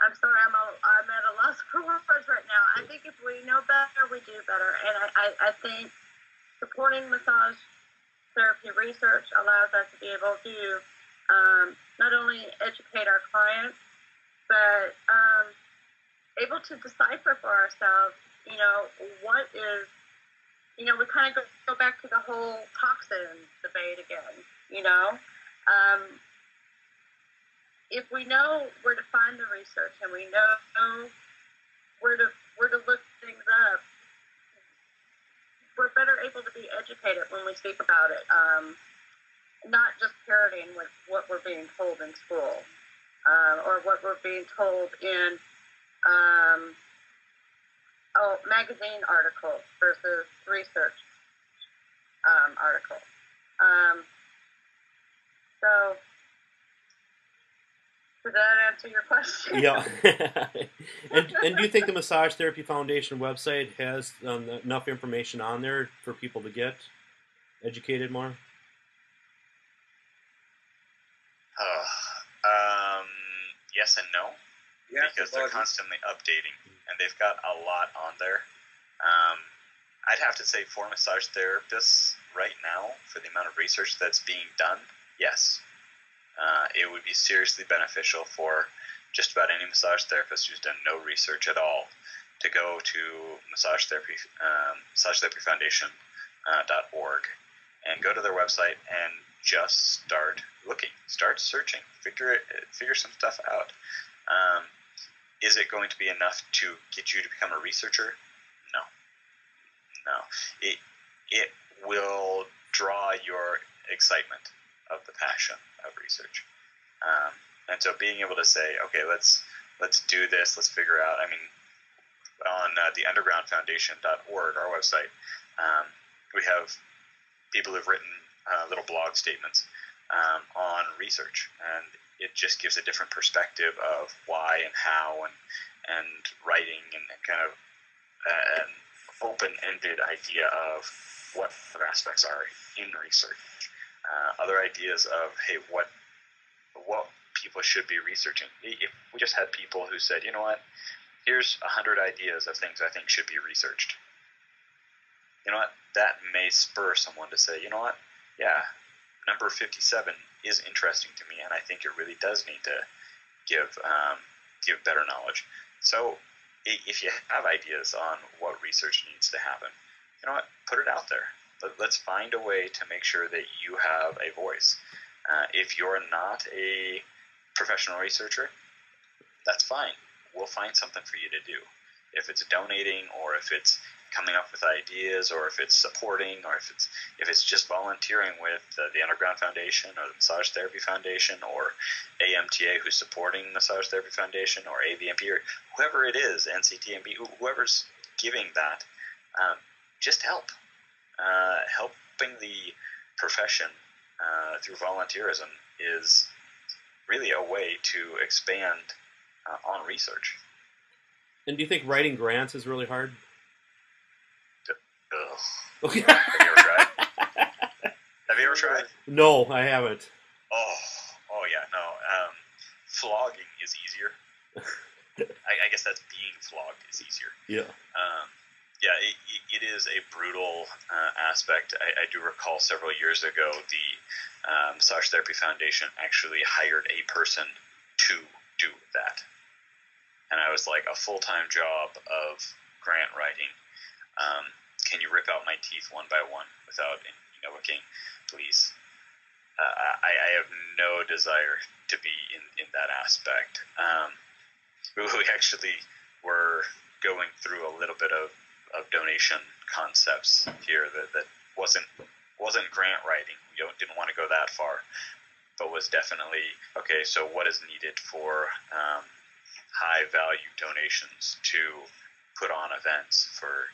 I'm sorry, I'm a, I'm at a loss for words right now. I think if we know better, we do better, and I, I, I think supporting massage therapy research allows us to be able to um, not only educate our clients, but um, able to decipher for ourselves, you know, what is, you know, we kind of go, go back to the whole toxin debate again, you know. Um, if we know where to find the research and we know where to where to look things up, we're better able to be educated when we speak about it. Um, not just parroting with what we're being told in school uh, or what we're being told in um, oh, magazine articles versus research um, articles. Um, so, does that answer your question? Yeah. and, and do you think the Massage Therapy Foundation website has um, enough information on there for people to get educated more? Uh, um, yes and no, Yeah, because they're constantly updating, and they've got a lot on there. Um, I'd have to say, for massage therapists right now, for the amount of research that's being done, yes, uh, it would be seriously beneficial for just about any massage therapist who's done no research at all to go to massage therapy, um, massage therapy foundation uh, .org and go to their website and just start looking, start searching, figure it, figure some stuff out. Um, is it going to be enough to get you to become a researcher? No, no. It it will draw your excitement of the passion of research, um, and so being able to say, okay, let's let's do this, let's figure out. I mean, on uh, the undergroundfoundation.org, our website, um, we have people who've written uh, little blog statements um, on research, and it just gives a different perspective of why and how and and writing and kind of uh, an open-ended idea of what other aspects are in research. Uh, other ideas of hey, what what people should be researching. If we just had people who said, you know what, here's a hundred ideas of things I think should be researched. You know what? That may spur someone to say, you know what? Yeah, number 57 is interesting to me, and I think it really does need to give um, give better knowledge. So, if you have ideas on what research needs to happen, you know what? Put it out there. Let, let's find a way to make sure that you have a voice. Uh, if you're not a professional researcher, that's fine. We'll find something for you to do. If it's donating, or if it's coming up with ideas, or if it's supporting, or if it's if it's just volunteering with uh, the Underground Foundation or the Massage Therapy Foundation or AMTA who's supporting Massage Therapy Foundation or ABMP or whoever it is, NCTMB, whoever's giving that, um, just help. Uh, helping the profession uh, through volunteerism is really a way to expand uh, on research. And do you think writing grants is really hard? Ugh. Have you ever tried? Have you ever tried? no, I haven't. Oh, oh yeah, no. Um, flogging is easier. I, I guess that's being flogged is easier. Yeah. Um, yeah, it, it is a brutal uh, aspect. I, I do recall several years ago the um, Massage Therapy Foundation actually hired a person to do that. And I was like, a full time job of grant writing. Um, can you rip out my teeth one by one without looking, please? uh, I, I have no desire to be in, in that aspect. Um, we actually were going through a little bit of, of donation concepts here that, that wasn't wasn't grant writing. We didn't want to go that far, but was definitely okay. So what is needed for um, high value donations to put on events for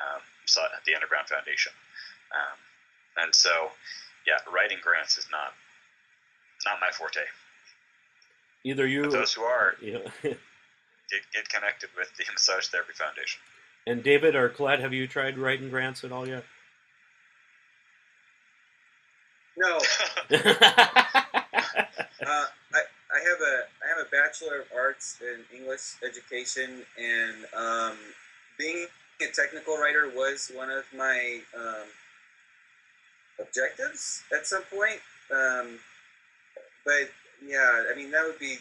um, the Underground Foundation? Um, and so, yeah, writing grants is not not my forte. Either you, but those who are, you know, get, get connected with the Massage Therapy Foundation. And David or Colette, have you tried writing grants at all yet? No. uh, I, I have a I have a bachelor of arts in English education, and um, being a technical writer was one of my um, objectives at some point. Um, but yeah, I mean that would be.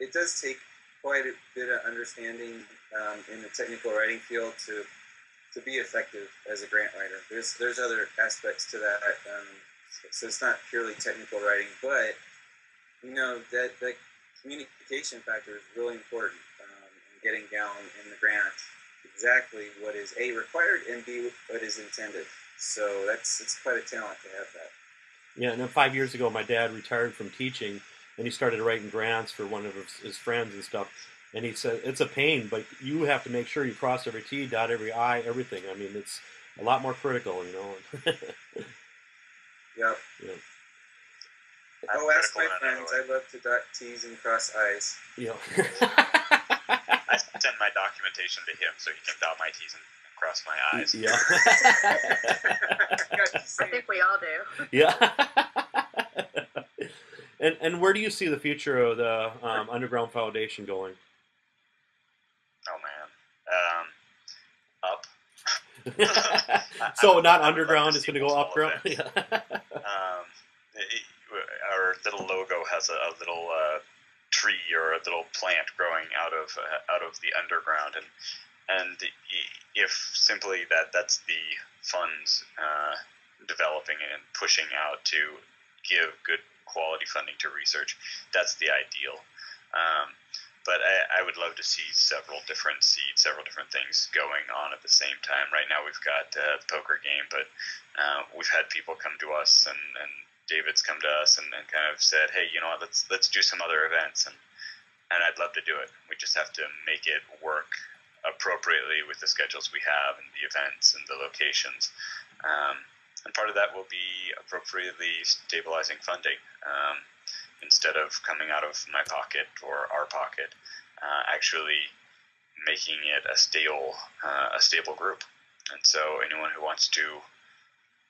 It does take quite a bit of understanding um, in the technical writing field to to be effective as a grant writer. There's there's other aspects to that. Um, so it's not purely technical writing, but you know that that communication factor is really important um, in getting down in the grant exactly what is a required and b what is intended. So that's it's quite a talent to have that. Yeah, and then five years ago, my dad retired from teaching, and he started writing grants for one of his, his friends and stuff. And he said it's a pain, but you have to make sure you cross every T, dot every I, everything. I mean, it's a lot more critical, you know. yep. Yeah. Oh, ask my friends. I love to dot T's and cross I's. Yeah. I send my documentation to him so he can dot my T's and cross my I's. Yeah. I think we all do. Yeah. and and where do you see the future of the um, underground foundation going? Oh man, um, up. so not underground; it's going to go upground. Yeah. um, it, our little logo has a, a little uh, tree or a little plant growing out of uh, out of the underground, and and if simply that that's the funds uh, developing and pushing out to give good quality funding to research, that's the ideal. Um, but I, I, would love to see several different seeds, several different things going on at the same time. Right now, we've got uh, the poker game, but uh, we've had people come to us, and, and David's come to us and, and, kind of said, "Hey, you know what? Let's let's do some other events," and and I'd love to do it. We just have to make it work appropriately with the schedules we have and the events and the locations. Um, and part of that will be appropriately stabilizing funding um, instead of coming out of my pocket or our pocket, uh, actually making it a stable, uh, a stable group. And so, anyone who wants to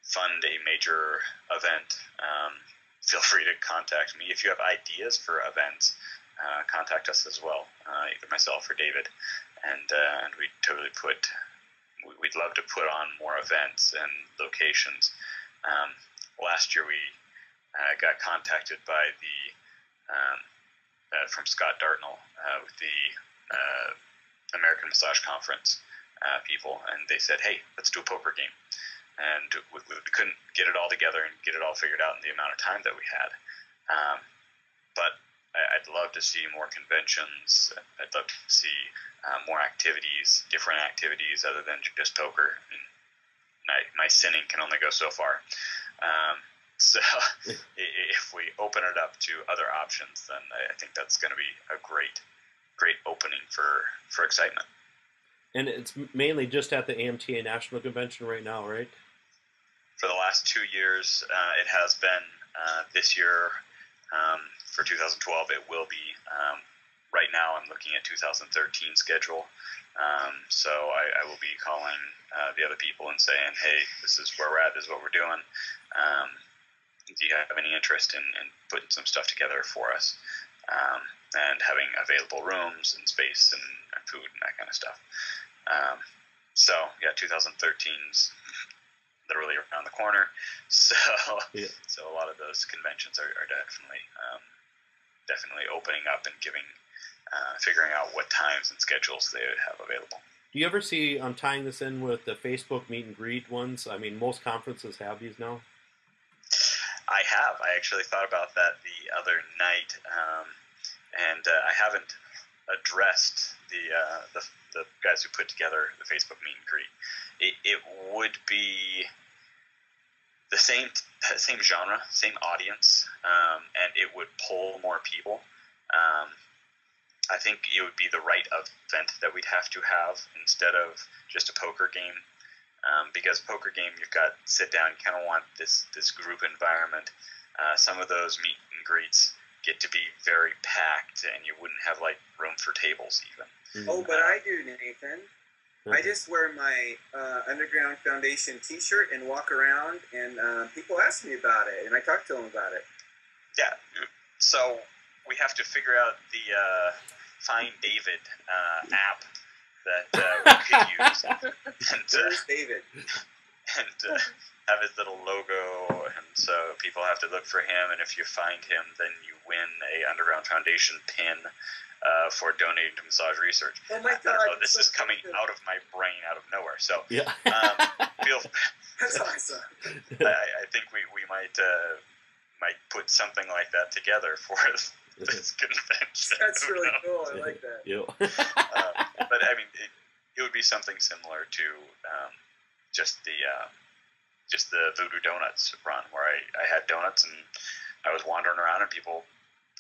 fund a major event, um, feel free to contact me. If you have ideas for events, uh, contact us as well, uh, either myself or David and uh, and we totally put we'd love to put on more events and locations. Um, last year we uh, got contacted by the um, uh, from Scott Dartnell uh, with the uh, American Massage Conference uh, people, and they said, "Hey, let's do a poker game." And we, we, couldn't get it all together and get it all figured out in the amount of time that we had. Um, but I'd love to see more conventions. I'd love to see uh, more activities, different activities other than just poker. I mean, my, my sinning can only go so far. Um, so if we open it up to other options, then I think that's going to be a great, great opening for, for excitement. And it's mainly just at the AMTA National Convention right now, right? For the last two years, uh, it has been. Uh, this year, um, for 2012, it will be. Um, right now I'm looking at 2013 schedule. Um, so I, I, will be calling uh, the other people and saying, hey, this is where we're at, this is what we're doing. Do you have any interest in, in, putting some stuff together for us? Um, and having available rooms and space and, and, food and that kind of stuff. Um, so yeah, 2013's literally around the corner. So yeah. so a lot of those conventions are, are definitely um, definitely opening up and giving uh, figuring out what times and schedules they would have available. Do you ever see um, tying this in with the Facebook meet and greet ones? I mean, most conferences have these now. I have. I actually thought about that the other night, um, and uh, I haven't addressed the, uh, the the guys who put together the Facebook meet and greet. It, it would be the same same genre, same audience, um, and it would pull more people. Um, I think it would be the right event that we'd have to have instead of just a poker game. Um, because poker game, you've got sit down. You kind of want this this group environment. Uh, some of those meet and greets get to be very packed, and you wouldn't have like room for tables even. Mm-hmm. Oh, but I do, Nathan. I just wear my uh, Underground Foundation T-shirt and walk around, and uh, people ask me about it, and I talk to them about it. Yeah. So we have to figure out the uh, Find David uh, app that uh, we could use, and Where's David? and uh, have his little logo, and so people have to look for him. And if you find him, then you win a Underground Foundation pin uh, for donating to massage research. Oh my god! Know, this is coming out of my brain, out of nowhere. So yeah. um, feel. That's awesome. I, I, think we we might uh, might put something like that together for this convention. That's really cool. I like that. Yeah. uh, but I mean, it, it, would be something similar to um, just the uh, just the Voodoo Doughnuts run, where I, I had donuts and I was wandering around and people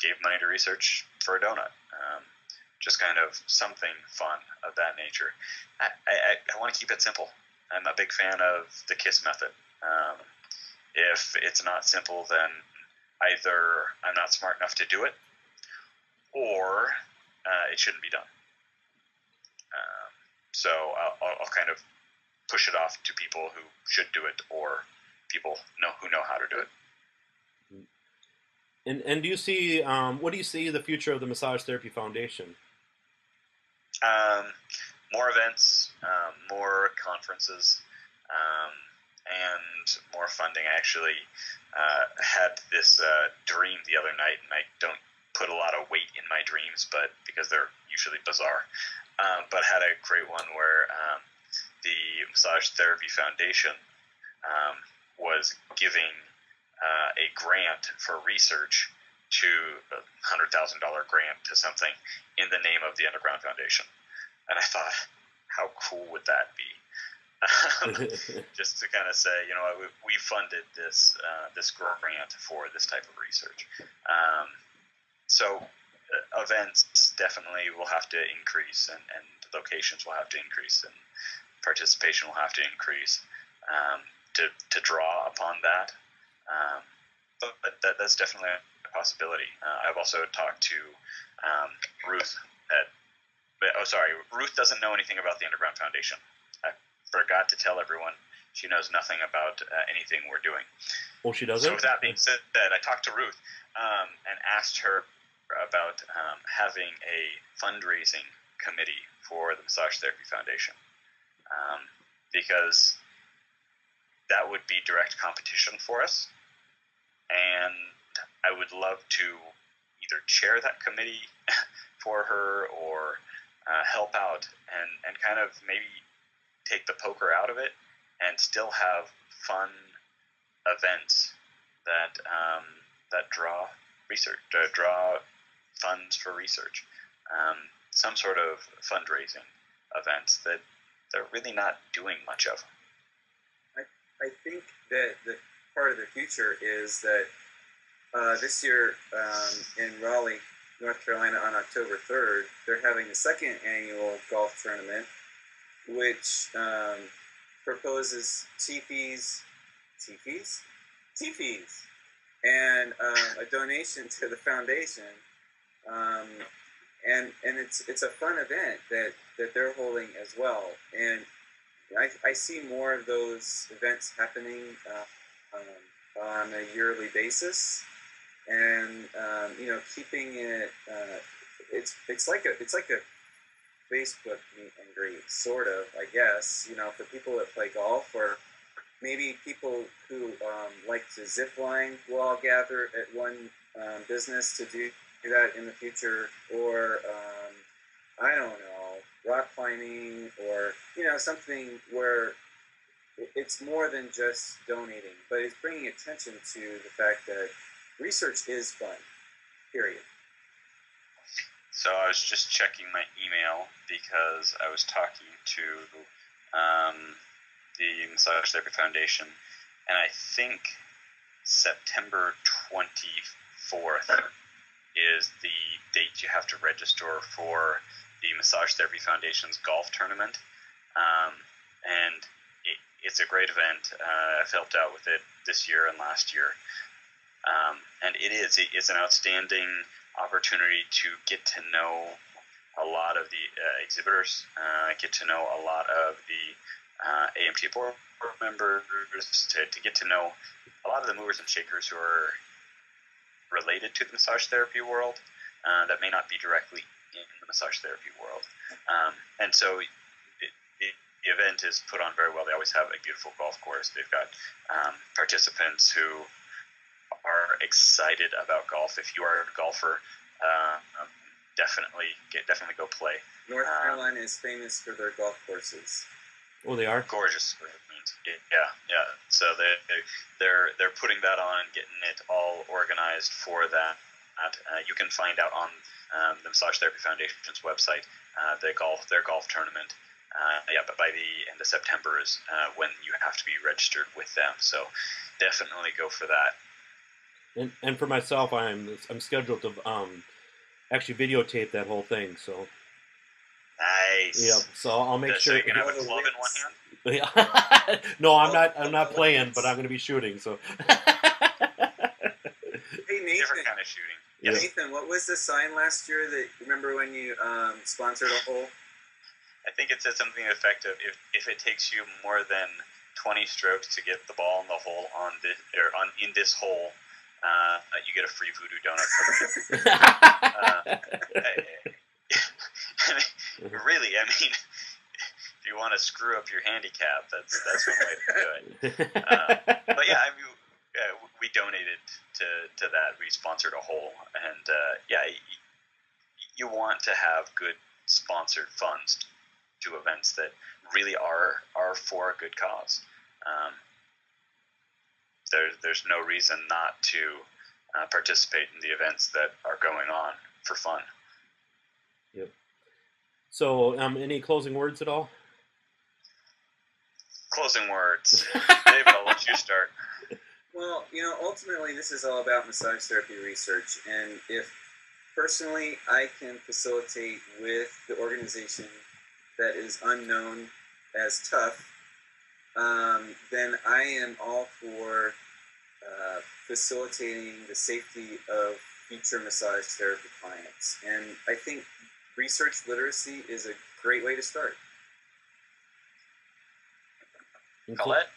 gave money to research for a donut. Um, just kind of something fun of that nature. I, I, I want to keep it simple. I'm a big fan of the KISS method. Um, if it's not simple, then either I'm not smart enough to do it, or uh, it shouldn't be done. Um, so I'll, I'll, kind of push it off to people who should do it, or people know who know how to do it. And and do you see um, what do you see the future of the Massage Therapy Foundation? Um, more events, um, more conferences, um, and more funding. I actually uh, had this uh, dream the other night, and I don't put a lot of weight in my dreams, but because they're usually bizarre. Um, but had a great one where um, the Massage Therapy Foundation was giving uh, a grant for research to a hundred thousand dollar grant to something in the name of the Underground Foundation, and I thought, how cool would that be? Just to kind of say, you know, we, we funded this uh, this grant for this type of research. Um, so uh, events definitely will have to increase, and, and locations will have to increase, and participation will have to increase um, to to draw upon that. Um, but, but that, that's definitely a possibility. Uh, I've also talked to um, Ruth at, oh, sorry, Ruth doesn't know anything about the Underground Foundation. Forgot to tell everyone she knows nothing about uh, anything we're doing. Well, she doesn't. So with that being said, I talked to Ruth um, and asked her about um, having a fundraising committee for the Massage Therapy Foundation um, because that would be direct competition for us. And I would love to either chair that committee for her or uh, help out and, and kind of maybe take the poker out of it and still have fun events that um, that draw research, uh, draw funds for research, um, some sort of fundraising events that they're really not doing much of. I I think that the part of the future is that uh, this year um, in Raleigh, North Carolina, on October 3rd, they're having the second annual golf tournament, which um, proposes TFEs, TFEs, TFEs, and um, a donation to the foundation. Um, and and it's it's a fun event that, that they're holding as well. And I, I see more of those events happening uh, um, on a yearly basis, and um, you know, keeping it. Uh, it's it's like a it's like a Facebook meet and greet, sort of, I guess. You know, for people that play golf, or maybe people who um, like to zip line will all gather at one um, business to do, that in the future, or um, I don't know rock climbing or you know something where it's more than just donating, but it's bringing attention to the fact that research is fun. Period. So I was just checking my email because I was talking to um, the Massage Therapy Foundation, and I think September 24th is the date you have to register for the Massage Therapy Foundation's golf tournament. Um, and it, it's a great event. Uh, I've helped out with it this year and last year. Um, and it is it's an outstanding opportunity to get to know a lot of the uh, exhibitors, uh, get to know a lot of the uh, AMT board members, to, to get to know a lot of the movers and shakers who are related to the massage therapy world uh, that may not be directly in the massage therapy world. Um, and so the event is put on very well. They always have a beautiful golf course. They've got um, participants who excited about golf. If you are a golfer, uh, um, definitely get definitely go play. North um, Carolina is famous for their golf courses. Oh, they are gorgeous. Yeah, yeah. So they, they they're they're putting that on and getting it all organized for that. Uh, you can find out on um, the Massage Therapy Foundation's website uh, the golf their golf tournament. Uh, yeah, but by the end of September is uh, when you have to be registered with them. So definitely go for that. And, and for myself, I'm I'm scheduled to um, actually videotape that whole thing. So nice. Yep. So I'll make so sure. you can have a club in one hand. no, I'm not. I'm not playing, but I'm going to be shooting. So. hey Nathan. Different kind of shooting. Yes. Nathan, what was the sign last year that remember when you um, sponsored a hole? I think it said something effective. If if it takes you more than 20 strokes to get the ball in the hole on the or on in this hole, uh, you get a free voodoo donut. uh, really, I mean, if you want to screw up your handicap, that's that's one way to do it. Uh, but yeah, I mean, uh, we donated to, to that. We sponsored a hole, and uh, yeah, you, you want to have good sponsored funds to events that really are are for a good cause. Um, there, there's no reason not to uh, participate in the events that are going on for fun. Yep. So, um, any closing words at all? Closing words, David. I'll let you start. Well, you know, ultimately, this is all about massage therapy research, and if personally I can facilitate with the organization that is unknown as TUF, um, then I am all for uh, facilitating the safety of future massage therapy clients. And I think research literacy is a great way to start. Colette?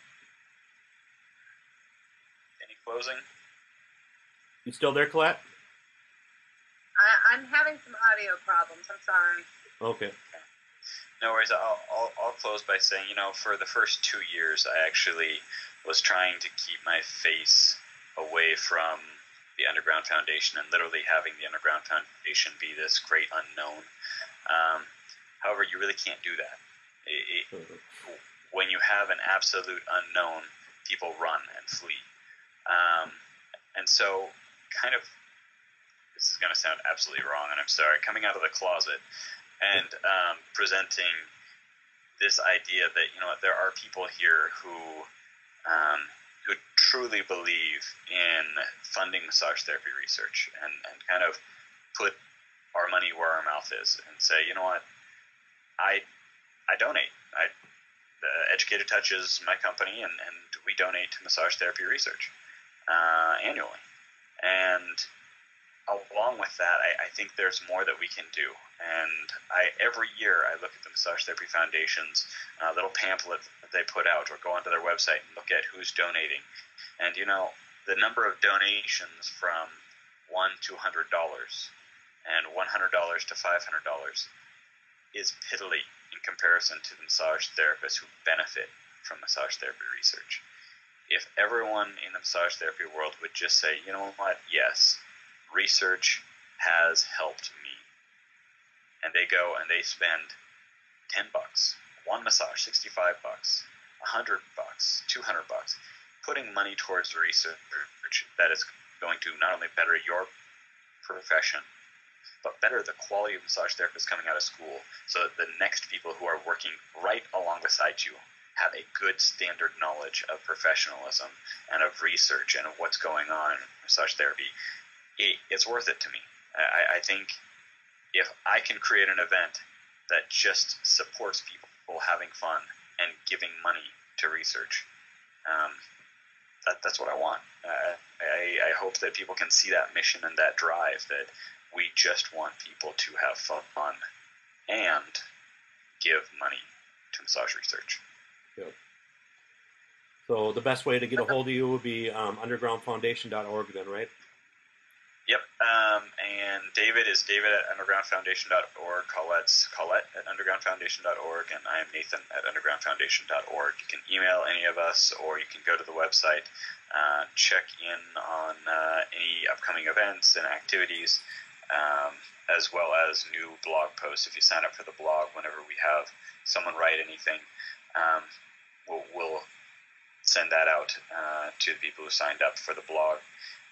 Any closing? You still there, Colette? I, I'm having some audio problems. I'm sorry. Okay. No worries. I'll, I'll, I'll close by saying, you know, for the first two years, I actually was trying to keep my face away from the Underground Foundation and literally having the Underground Foundation be this great unknown. Um, however, you really can't do that. It, it, when you have an absolute unknown, people run and flee. Um, and so, kind of, this is going to sound absolutely wrong, and I'm sorry, coming out of the closet and um, presenting this idea that, you know, there are people here who um, who truly believe in funding massage therapy research and, and kind of put our money where our mouth is and say, you know what, I I donate. I the Educated Touch is my company, and, and we donate to massage therapy research uh, annually. And along with that, I, I, think there's more that we can do. And I every year I look at the Massage Therapy Foundation's uh, little pamphlet that they put out, or go onto their website and look at who's donating. And you know, the number of donations from one to hundred dollars, and one hundred dollars to five hundred dollars, is piddly in comparison to the massage therapists who benefit from massage therapy research. If everyone in the massage therapy world would just say, you know what, yes, research has helped me and they go and they spend 10 bucks, one massage, 65 bucks, 100 bucks, 200 bucks, putting money towards research that is going to not only better your profession, but better the quality of massage therapists coming out of school so that the next people who are working right along beside you have a good standard knowledge of professionalism and of research and of what's going on in massage therapy, it, it's worth it to me. I, I think if I can create an event that just supports people having fun and giving money to research, um, that, that's what I want. Uh, I, I hope that people can see that mission and that drive that we just want people to have fun and give money to massage research. Yep. So the best way to get a hold of you would be um, undergroundfoundation.org, then, right? Yep. Um, and David is David at undergroundfoundation.org. Colette's Colette at undergroundfoundation.org. And I am Nathan at undergroundfoundation.org. You can email any of us or you can go to the website, uh, check in on uh, any upcoming events and activities, um, as well as new blog posts. If you sign up for the blog, whenever we have someone write anything, um, we'll, we'll, send that out uh, to the people who signed up for the blog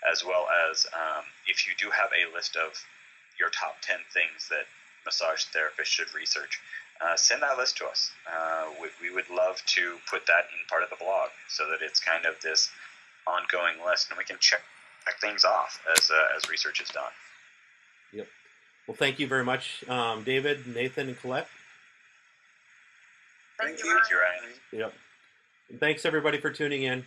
as well as um, if you do have a list of your top 10 things that massage therapists should research, uh, send that list to us. Uh, we, we, would love to put that in part of the blog so that it's kind of this ongoing list and we can check, check things off as, uh, as research is done. Yep. Well, thank you very much, um, David, Nathan, and Colette. Thank, Thank you, you. Thank you, Ryan. Yep. And thanks everybody for tuning in.